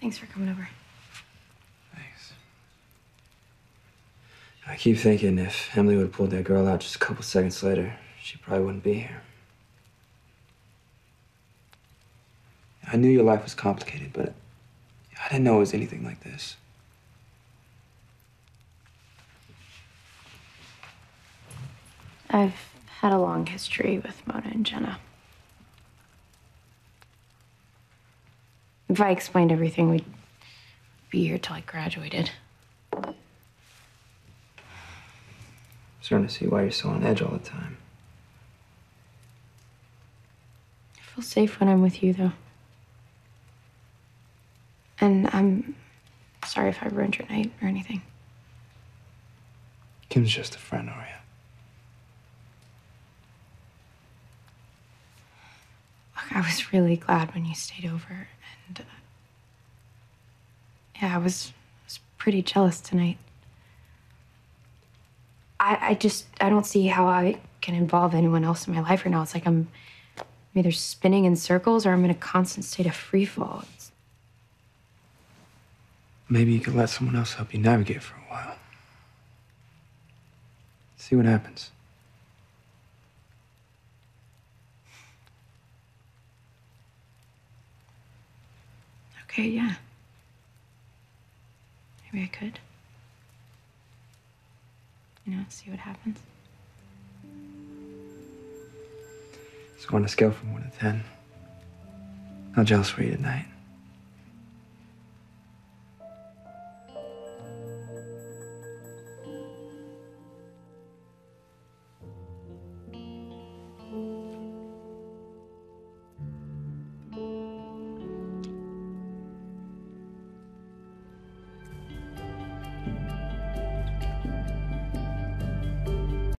Thanks for coming over. Thanks. I keep thinking if Emily would have pulled that girl out just a couple seconds later, she probably wouldn't be here. I knew your life was complicated, but I didn't know it was anything like this. I've had a long history with Mona and Jenna. If I explained everything, we'd be here till I graduated. I'm starting to see why you're so on edge all the time. I feel safe when I'm with you, though. And I'm sorry if I ruined your night or anything. Kim's just a friend, Aria. I was really glad when you stayed over, and uh, yeah, I was, was pretty jealous tonight. I, I just I don't see how I can involve anyone else in my life right now. It's like I'm, I'm either spinning in circles or I'm in a constant state of free fall. It's, Maybe you could let someone else help you navigate for a while. See what happens. Okay, yeah. Maybe I could. You know, see what happens. So on a scale from one to ten, how jealous were you tonight?